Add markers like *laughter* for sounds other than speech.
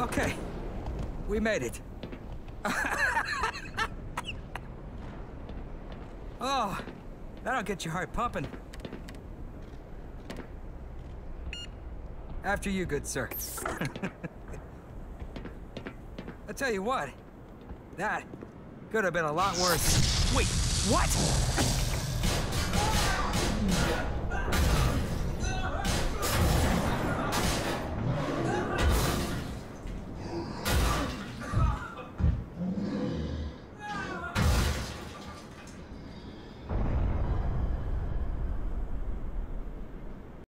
Okay. We made it. *laughs* oh, that'll get your heart pumping. After you, good sir. *laughs* I tell you what, that could have been a lot worse. Wait, what?